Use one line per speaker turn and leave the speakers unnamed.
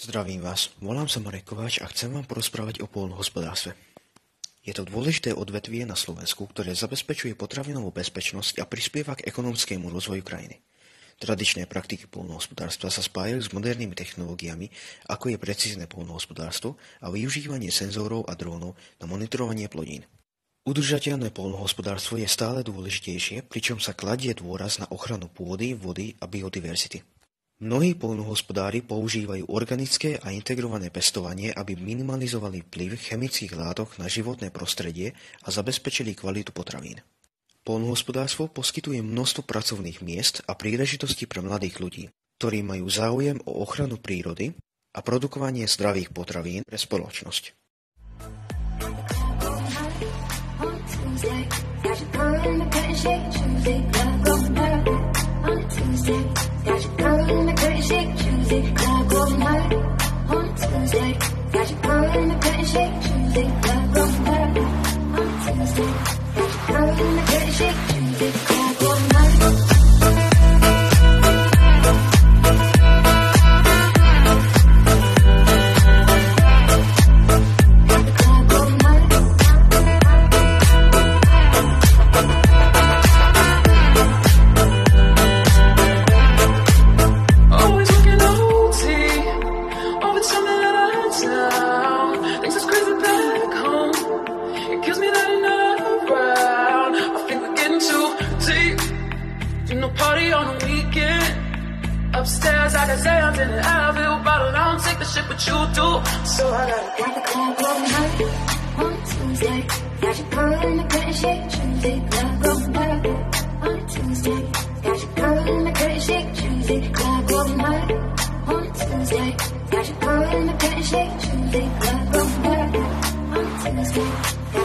Zdravím vás, volám sa Marek Kováč a chcem vám porozprávať o poľnohospodárstve. Je to dôležité odvetvie na Slovensku, ktoré zabezpečuje potravinovú bezpečnosť a prispieva k ekonomickému rozvoju krajiny. Tradičné praktiky poľnohospodárstva sa spájajú s modernými technológiami, ako je precízne poľnohospodárstvo a využívanie senzorov a drónov na monitorovanie plodín. Udržateľné poľnohospodárstvo je stále dôležitejšie, pričom sa kladie dôraz na ochranu pôdy, vody a biodiverzity. Mnohí poľnohospodári používajú organické a integrované pestovanie, aby minimalizovali vplyv chemických látok na životné prostredie a zabezpečili kvalitu potravín. Poľnohospodárstvo poskytuje množstvo pracovných miest a príležitostí pre mladých ľudí, ktorí majú záujem o ochranu prírody a produkovanie zdravých potravín pre spoločnosť.
shake, Tuesday. Club of night on Tuesday. Got your girl in the bed shake, Tuesday. Club of night on Tuesday. Got your girl in the bed shake, Tuesday. Me that you're around. I think we're getting too deep. You know, party on the weekend. Upstairs, I say I'm in an Advil bottle. I don't take the shit, but you do. So I gotta Got the club going hot on Tuesday. Got your girl in the pretty shake Tuesday. Club going hot on Tuesday. Got your girl in the pretty shake Tuesday. Club going hot on Tuesday. Got your girl in the pretty shake Tuesday. Club going hot on Tuesday. Got